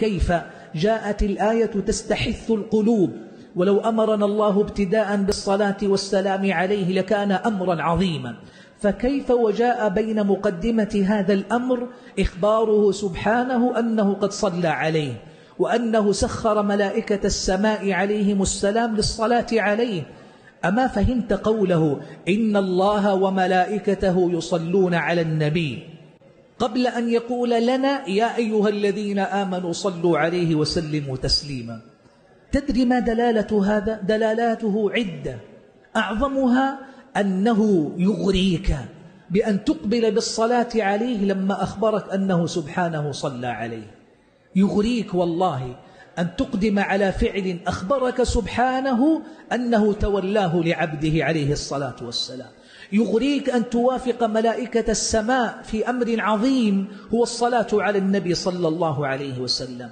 كيف جاءت الآية تستحث القلوب؟ ولو أمرنا الله ابتداء بالصلاة والسلام عليه لكان أمرا عظيما. فكيف وجاء بين مقدمة هذا الأمر إخباره سبحانه أنه قد صلى عليه وأنه سخر ملائكة السماء عليهم السلام للصلاة عليه؟ أما فهمت قوله إن الله وملائكته يصلون على النبي؟ قبل أن يقول لنا يا أيها الذين آمنوا صلوا عليه وسلموا تسليما. تدري ما دلالة هذا؟ دلالاته عدة. أعظمها أنه يغريك بأن تقبل بالصلاة عليه لما أخبرك أنه سبحانه صلى عليه. يغريك والله أن تقدم على فعل أخبرك سبحانه أنه تولاه لعبده عليه الصلاة والسلام. يغريك أن توافق ملائكة السماء في أمر عظيم هو الصلاة على النبي صلى الله عليه وسلم.